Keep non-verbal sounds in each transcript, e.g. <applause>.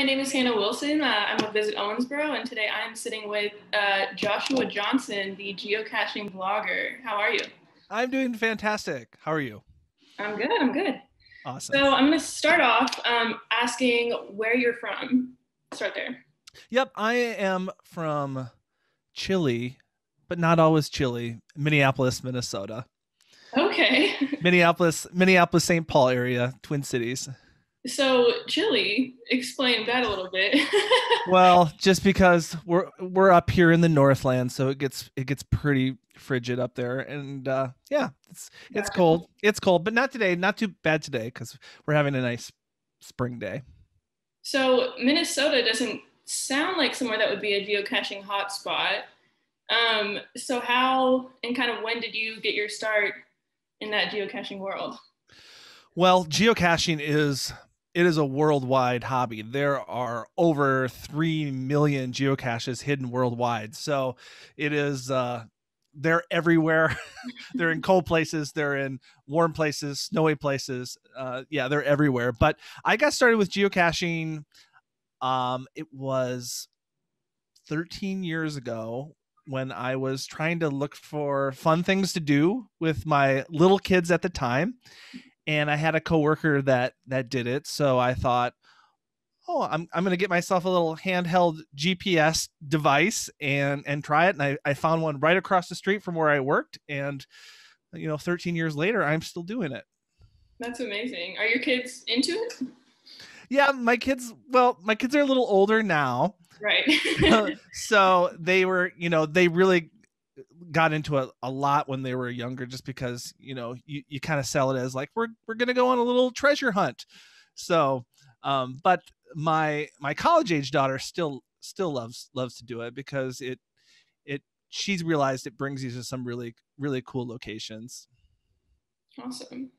my name is Hannah Wilson. Uh, I'm with Visit Owensboro, and today I am sitting with uh, Joshua Johnson, the geocaching vlogger. How are you? I'm doing fantastic. How are you? I'm good. I'm good. Awesome. So I'm going to start off um, asking where you're from. Start there. Yep, I am from chilly, but not always chilly. Minneapolis, Minnesota. Okay. <laughs> Minneapolis, Minneapolis, St. Paul area, Twin Cities. So chilly, explain that a little bit. <laughs> well, just because we're we're up here in the Northland, so it gets it gets pretty frigid up there, and uh, yeah, it's it's cold. It's cold, but not today. Not too bad today because we're having a nice spring day. So Minnesota doesn't sound like somewhere that would be a geocaching hotspot. Um, so how and kind of when did you get your start in that geocaching world? Well, geocaching is it is a worldwide hobby. There are over 3 million geocaches hidden worldwide. So it is uh they're everywhere. <laughs> they're in cold places, they're in warm places, snowy places. Uh yeah, they're everywhere. But I got started with geocaching um it was 13 years ago when I was trying to look for fun things to do with my little kids at the time and I had a coworker that that did it. So I thought, oh, I'm I'm gonna get myself a little handheld GPS device and and try it. And I, I found one right across the street from where I worked, and you know, 13 years later, I'm still doing it. That's amazing. Are your kids into it? Yeah, my kids. Well, my kids are a little older now. Right. <laughs> so they were, you know, they really got into it a lot when they were younger just because you know you, you kind of sell it as like we're we're gonna go on a little treasure hunt. So um but my my college age daughter still still loves loves to do it because it it she's realized it brings you to some really really cool locations. Awesome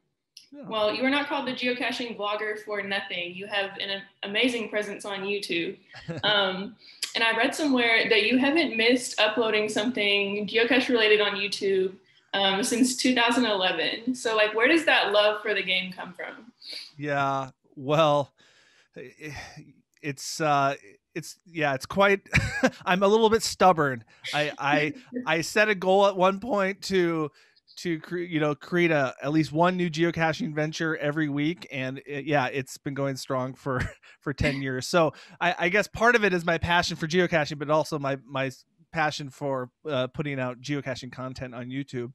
yeah. Well, you are not called the geocaching vlogger for nothing. You have an amazing presence on YouTube. <laughs> Um, and I read somewhere that you haven't missed uploading something geocache related on YouTube um, since 2011. So, like, where does that love for the game come from? Yeah, well, it's uh, it's yeah, it's quite. <laughs> I'm a little bit stubborn. I I <laughs> I set a goal at one point to to create you know create a at least one new geocaching venture every week and it, yeah it's been going strong for <laughs> for 10 <laughs> years. So I, I guess part of it is my passion for geocaching but also my my passion for uh, putting out geocaching content on youtube.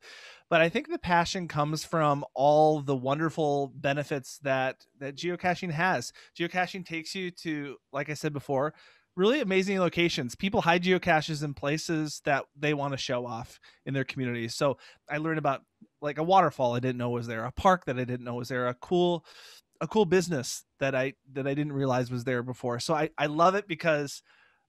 But i think the passion comes from all the wonderful benefits that that geocaching has. Geocaching takes you to like i said before really amazing locations. People hide geocaches in places that they want to show off in their communities. So I learned about like a waterfall I didn't know was there, a park that I didn't know was there, a cool a cool business that I that I didn't realize was there before. So I I love it because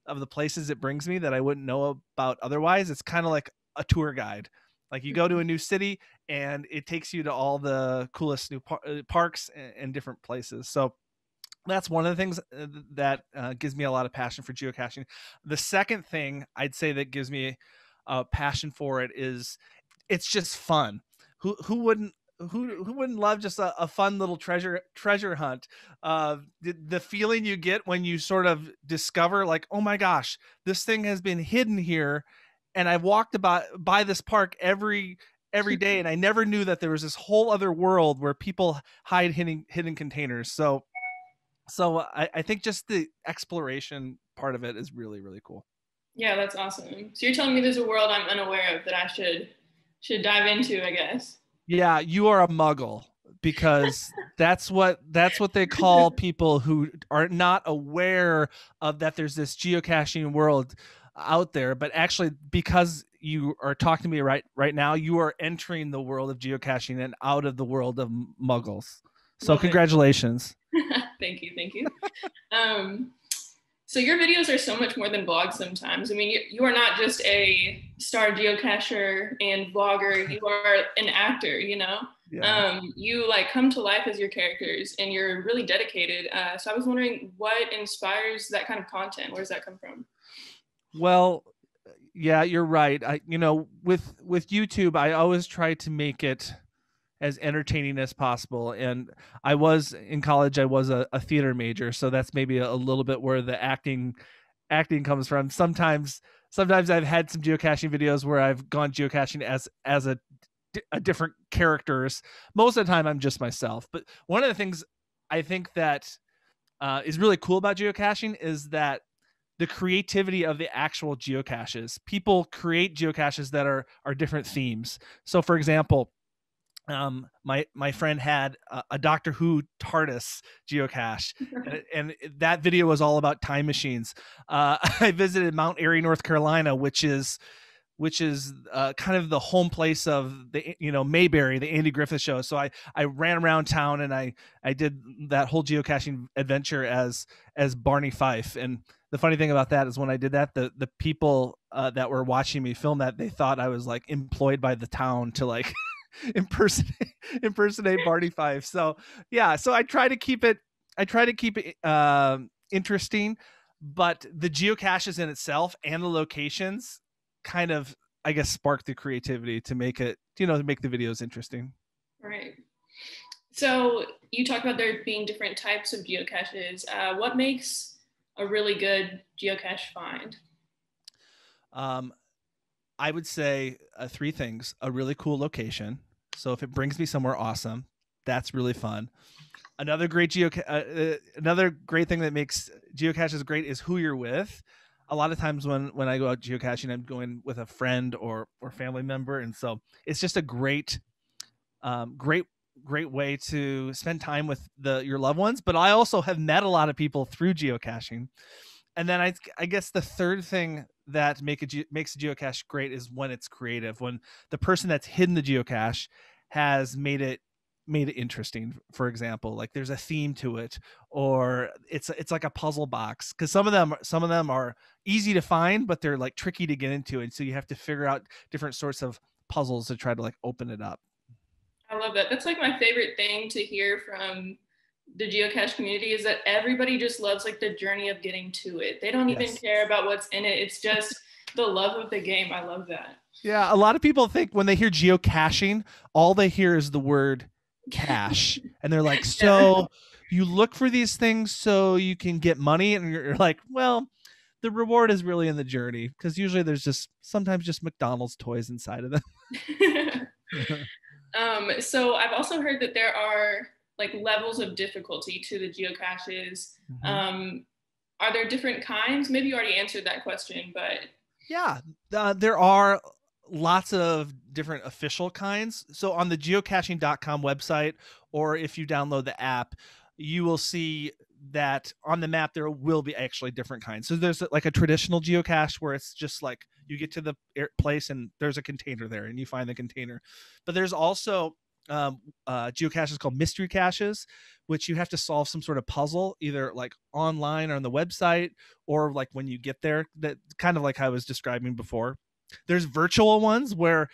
of the places it brings me that I wouldn't know about otherwise. It's kind of like a tour guide. Like you go to a new city and it takes you to all the coolest new par- uh, parks and, and different places. So that's one of the things uh, that uh, gives me a lot of passion for geocaching. The second thing I'd say that gives me a passion for it is it's just fun. Who who wouldn't who who wouldn't love just a, a fun little treasure treasure hunt? Uh, the, the feeling you get when you sort of discover like, oh my gosh, this thing has been hidden here, and I've walked about by this park every every day, <laughs> and I never knew that there was this whole other world where people hide hidden hidden containers. So so uh, I, I think just the exploration part of it is really really cool. Yeah that's awesome. So you're telling me there's a world i'm unaware of that i should should dive into i guess. Yeah you are a muggle because <laughs> that's what that's what they call people who are not aware of that there's this geocaching world out there but actually because you are talking to me right right now you are entering the world of geocaching and out of the world of muggles so Love congratulations <laughs> thank you, thank you. um, so your videos are so much more than blogs sometimes. I mean, you, you are not just a star geocacher and vlogger, <laughs> you are an actor, you know? Yeah. Um, you like come to life as your characters and you're really dedicated. Uh, so I was wondering what inspires that kind of content? Where does that come from? Well, yeah, you're right. I, you know, with, with YouTube, I always try to make it as entertaining as possible. And I was in college, I was a, a theater major, so that's maybe a, a, little bit where the acting acting comes from. Sometimes sometimes I've had some geocaching videos where I've gone geocaching as as a a different characters. Most of the time, I'm just myself. But one of the things I think that uh, is really cool about geocaching is that the creativity of the actual geocaches. People create geocaches that are are different themes. So, for example, um, my my friend had a, a, Doctor Who TARDIS geocache, and, and, that video was all about time machines. Uh, <laughs> I visited Mount Airy, North Carolina, which is which is uh, kind of the home place of the you know Mayberry, the Andy Griffith show. So I I ran around town and I I did that whole geocaching adventure as as Barney Fife. And the funny thing about that is when I did that, the the people uh, that were watching me film that they thought I was like employed by the town to like <laughs> <laughs> impersonate <laughs> impersonate Barney Fife. So yeah, so I try to keep it I try to keep it uh, interesting, but the geocaches in itself and the locations kind of I guess spark the creativity to make it you know to make the videos interesting. Right. So you talked about there being different types of geocaches. Uh, what makes a really good geocache find? Um, I would say uh, three things: a really cool location. So if it brings me somewhere awesome, that's really fun. Another great geo, uh, uh, another great thing that makes geocaches great is who you're with. A lot of times when when I go out geocaching, I'm going with a friend or or family member, and so it's just a great, um, great great way to spend time with the your loved ones. But I also have met a lot of people through geocaching, and then I I guess the third thing that make a makes a geocache great is when it's creative. When the person that's hidden the geocache has made it made it interesting for example like there's a theme to it or it's it's like a puzzle box because some of them some of them are easy to find but they're like tricky to get into and so you have to figure out different sorts of puzzles to try to like open it up i love that that's like my favorite thing to hear from the geocache community is that everybody just loves like the journey of getting to it. They don't even care about what's in it. It's just the love of the game. I love that. Yeah, a lot of people think when they hear geocaching, all they hear is the word cash. <laughs> and they're like, "So you look for these things so you can get money?" And you're like, "Well, the reward is really in the journey because usually there's just sometimes just McDonald's toys inside of them." <laughs> um, so I've also heard that there are like levels of difficulty to the geocaches. Mm-hmm. Um, are there different kinds? Maybe you already answered that question, but yeah, uh, there are lots of different official kinds. So on the geocaching.com website, or if you download the app, you will see that on the map there will be actually different kinds. So there's like a traditional geocache where it's just like you get to the place and there's a container there and you find the container. But there's also um, uh, geocaches called mystery caches, which you have to solve some sort of puzzle, either like online or on the website, or like when you get there. That kind of like I was describing before. There's virtual ones where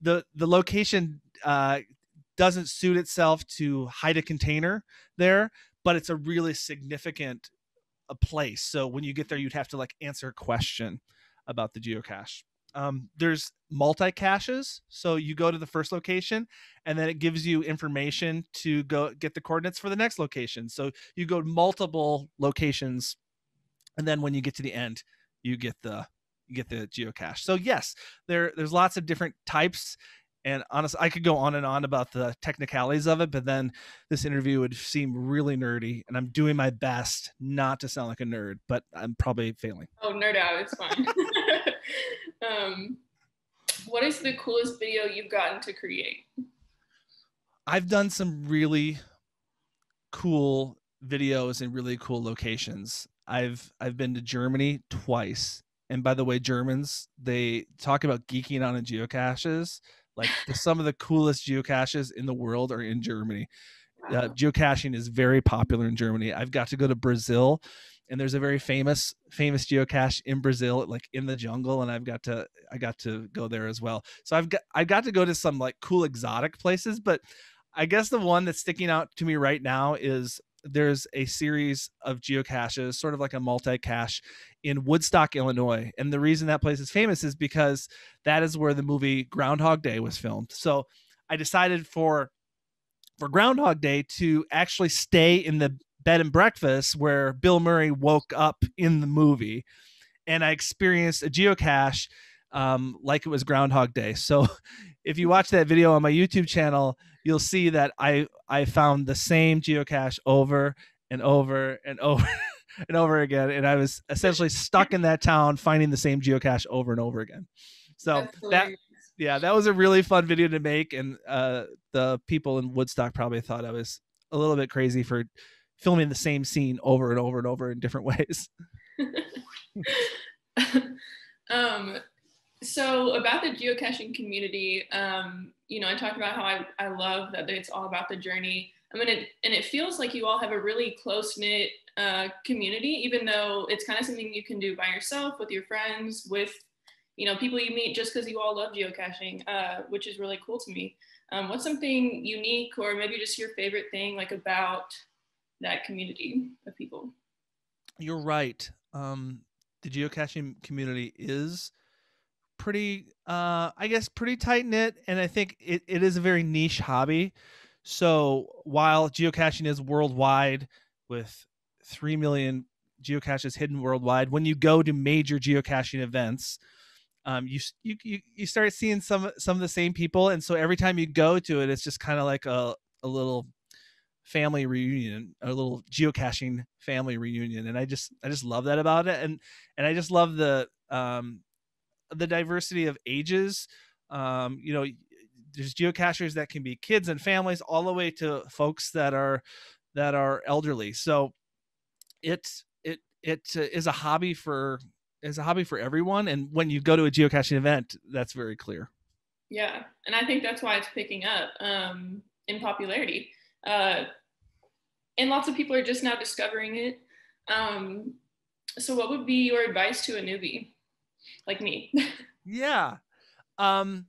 the the location uh, doesn't suit itself to hide a container there, but it's a really significant a uh, place. So when you get there, you'd have to like answer a question about the geocache um, there's multi caches so you go to the first location and then it gives you information to go get the coordinates for the next location. So you go to multiple locations and then when you get to the end you get the you get the geocache. So yes there there's lots of different types and honestly i could go on and on about the technicalities of it but then this interview would seem really nerdy and i'm doing my best not to sound like a nerd but i'm probably failing oh nerd out it's fine <laughs> Um, what is the coolest video you've gotten to create? I've done some really cool videos in really cool locations. I've I've been to Germany twice. And by the way, Germans, they talk about geeking on in geocaches. Like some of the coolest geocaches in the world are in Germany. Uh, geocaching is very popular in Germany. I've got to go to Brazil and there's a very famous famous geocache in Brazil, like in the jungle, and I've got to I got to go there as well. So I've got I've got to go to some like cool exotic places, but I guess the one that's sticking out to me right now is there's a series of geocaches, sort of like a multi-cache in Woodstock, Illinois. And the reason that place is famous is because that is where the movie Groundhog Day was filmed. So I decided for for Groundhog Day to actually stay in the bed and breakfast where Bill Murray woke up in the movie, and I experienced a geocache um, like it was Groundhog Day. So <laughs> if you watch that video on my YouTube channel, you'll see that I I found the same geocache over and over and <laughs> over and over again, and I was essentially stuck in that town finding the same geocache over and over again. So that yeah, that was a really fun video to make, and uh, the people in Woodstock probably thought I was a little bit crazy for filming the same scene over and over and over in different <laughs> ways. <laughs> about the geocaching community, um, you know, I talked about how I, I love that it's all about the journey. I mean, it, and it feels like you all have a really close knit uh, community, even though it's kind of something you can do by yourself with your friends, with you know people you meet just because you all love geocaching, uh, which is really cool to me. Um, what's something unique, or maybe just your favorite thing, like about that community of people? You're right. Um, the geocaching community is pretty uh i guess pretty tight knit and i think it, it is a very niche hobby. So while geocaching is worldwide with 3 million geocaches hidden worldwide when you go to major geocaching events um, you, you you start seeing some some of the same people and so every time you go to it it's just kind of like a, a little family reunion a little geocaching family reunion and i just i just love that about it and and i just love the um the diversity of ages. Um, you know, there's geocachers that can be kids and families, all the way to folks that are that are elderly. So it it uh, is a hobby for is a hobby for everyone. And when you go to a geocaching event, that's very clear. Yeah, and I think that's why it's picking up um, in popularity. Uh, and lots of people are just now discovering it. Um, so, what would be your advice to a newbie? Like me. <laughs> yeah. Um,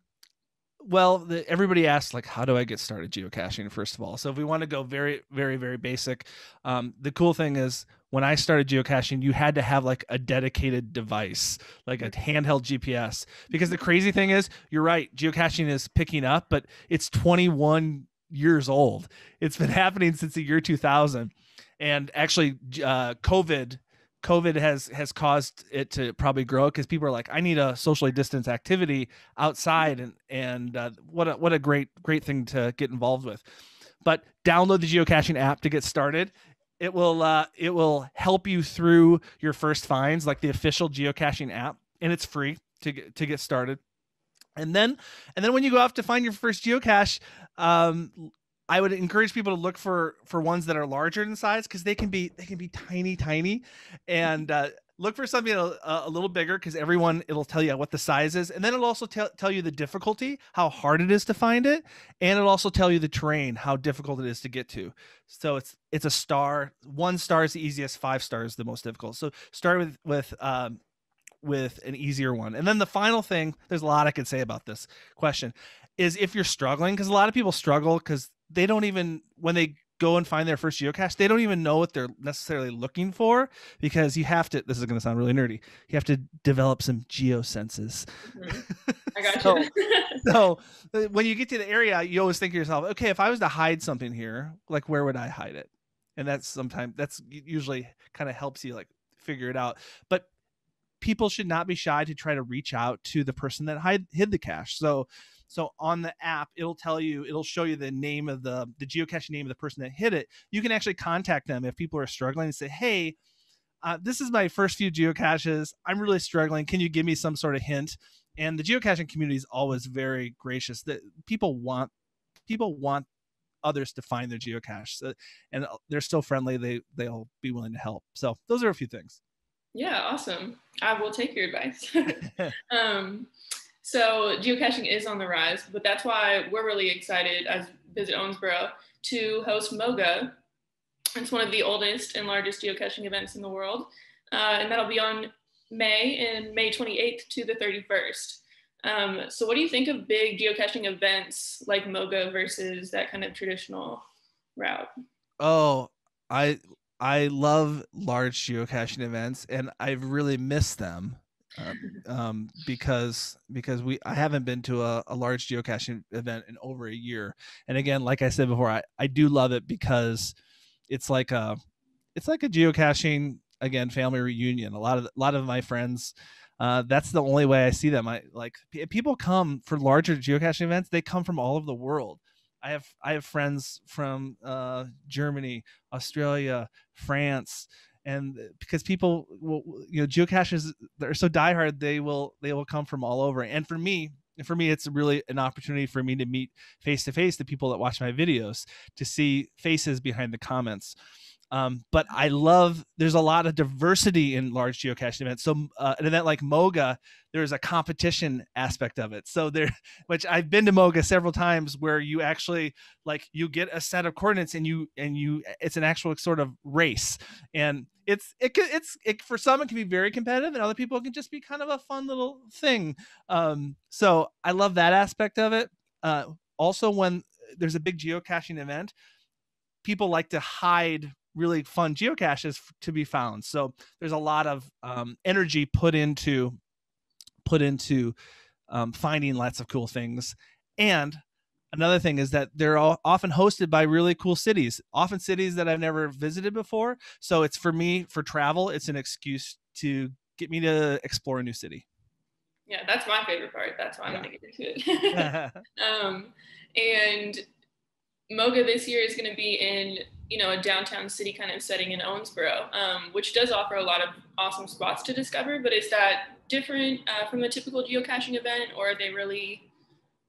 well, the, everybody asks like, how do I get started geocaching? First of all, so if we want to go very, very, very basic, um, the cool thing is when I started geocaching, you had to have like a dedicated device, like a handheld GPS. Because the crazy thing is, you're right, geocaching is picking up, but it's 21 years old. It's been <laughs> happening since the year 2000, and actually, uh, COVID COVID has has caused it to probably grow because people are like, I need a socially distanced activity outside, and and uh, what a what a great great thing to get involved with. But download the geocaching app to get started. It will uh, it will help you through your first finds, like the official geocaching app, and it's free to get to get started. And then and then when you go off to find your first geocache, um, I would encourage people to look for for ones that are larger in size because they can be they can be tiny tiny, and uh, look for something a, a little bigger because everyone it'll tell you what the size is, and then it'll also tell tell you the difficulty, how hard it is to find it, and it'll also tell you the terrain, how difficult it is to get to. So it's it's a star. One star is the easiest. Five stars the most difficult. So start with with um, with an easier one. And then the final thing, there's a lot I could say about this question, is if you're struggling, because a lot of people struggle because they don't even when they go and find their first geocache, they don't even know what they're necessarily looking for because you have to. This is going to sound really nerdy. You have to develop some geosenses. Mm-hmm. I <laughs> got so, you. <laughs> so uh, when you get to the area, you always think to yourself, okay, if I was to hide something here, like where would I hide it? And that's sometimes that's usually kind of helps you like figure it out. But people should not be shy to try to reach out to the person that hide, hid the cache. So so on the app, it'll tell you, it'll show you the name of the the geocache name of the person that hit it. You can actually contact them if people are struggling and say, hey. Uh, this is my first few geocaches. I'm really struggling. Can you give me some sort of hint? And the geocaching community is always very gracious. That people want people want others to find their geocache, so, and they're still friendly. They they'll be willing to help. So those are a few things. Yeah, awesome. I will take your advice. <laughs> <laughs> um, so geocaching is on the rise, but that's why we're really excited as Visit Owensboro to host MOGA. It's one of the oldest and largest geocaching events in the world, uh, and that'll be on May and May 28th to the 31st. Um, so, what do you think of big geocaching events like MOGA versus that kind of traditional route? Oh, I I love large geocaching events, and I've really missed them um, <laughs> um, because because we I haven't been to a, a large geocaching event in over a year. And again, like I said before, I, I do love it because it's like a it's like a geocaching again family reunion. A lot of a lot of my friends. Uh, that's the only way I see them. I like people come for larger geocaching events. They come from all over the world. I have I have friends from uh, Germany, Australia, France, and because people will you know geocaches they're so diehard they will they will come from all over and for me for me it's really an opportunity for me to meet face to face the people that watch my videos to see faces behind the comments um, but I love there's a lot of diversity in large geocaching events. So uh, an event like Moga, there's a competition aspect of it. So there, <laughs> which I've been to Moga several times, where you actually like you get a set of coordinates and you and you it's an actual sort of race, and it's it it's it for some it can be very competitive, and other people it can just be kind of a fun little thing. Um, so I love that aspect of it. Uh, also, when there's a big geocaching event, people like to hide really fun geocaches to be found. So there's a lot of um, energy put into put into um, finding lots of cool things. And another thing is that they're often hosted by really cool cities, often cities that I've never visited before. So it's for me for travel, it's an excuse to get me to explore a new city. Yeah, that's my favorite part. That's why I'm yeah. to get into it. <laughs> <laughs> um, and Moga this year is going to be in you know a downtown city kind of setting in Owensboro, um, which does offer a lot of awesome spots to discover. But is that different uh, from a typical geocaching event, or are they really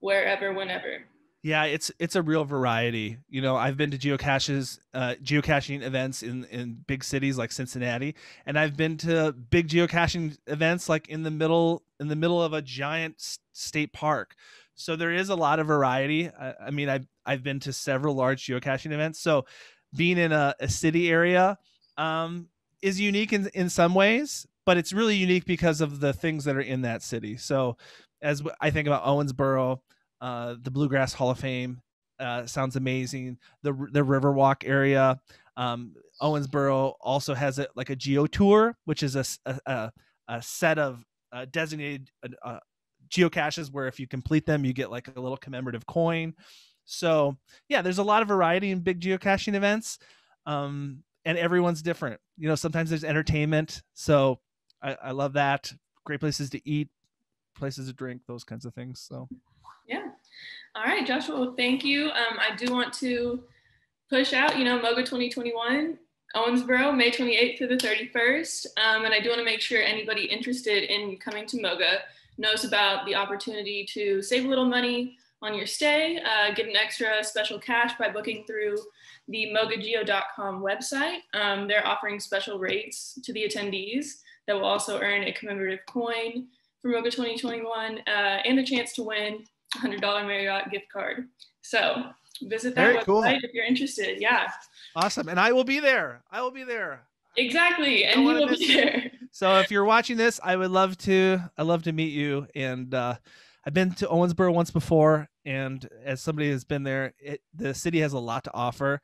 wherever, whenever? Yeah, it's it's a real variety. You know, I've been to geocaches, uh, geocaching events in in big cities like Cincinnati, and I've been to big geocaching events like in the middle in the middle of a giant state park. So there is a lot of variety. I, I mean, I've I've been to several large geocaching events. So being in a, a city area um, is unique in in some ways, but it's really unique because of the things that are in that city. So as I think about Owensboro, uh, the Bluegrass Hall of Fame uh, sounds amazing. The the Riverwalk area, um, Owensboro also has a, like a geo tour, which is a a, a set of uh, designated uh, geocaches where if you complete them, you get like a little commemorative coin. So yeah, there's a lot of variety in big geocaching events, um, and everyone's different. You know, sometimes there's entertainment, so I, I love that. Great places to eat, places to drink, those kinds of things. So yeah. All right, Joshua. Thank you. Um, I do want to push out. You know, Moga 2021. Owensboro, May 28th through the 31st. Um, and I do want to make sure anybody interested in coming to Moga knows about the opportunity to save a little money on your stay, uh, get an extra special cash by booking through the mogageo.com website. Um, they're offering special rates to the attendees that will also earn a commemorative coin for Moga 2021 uh, and a chance to win $100 Marriott gift card. So visit that Very website cool. if you're interested. Yeah. Awesome. And I will be there. I will be there. Exactly. And you will be there. So if you're watching this, I would love to, I love to meet you. And, uh, I've been to Owensboro once before, and as somebody has been there, it, the city has a lot to offer.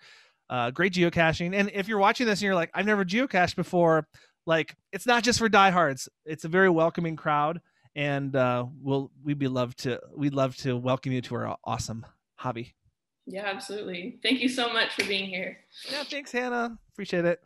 Uh, great geocaching, and if you're watching this and you're like, I've never geocached before, like it's not just for diehards. It's a very welcoming crowd, and uh, we'll we'd be love to we'd love to welcome you to our awesome hobby. Yeah, absolutely. Thank you so much for being here. Yeah, thanks, Hannah. Appreciate it.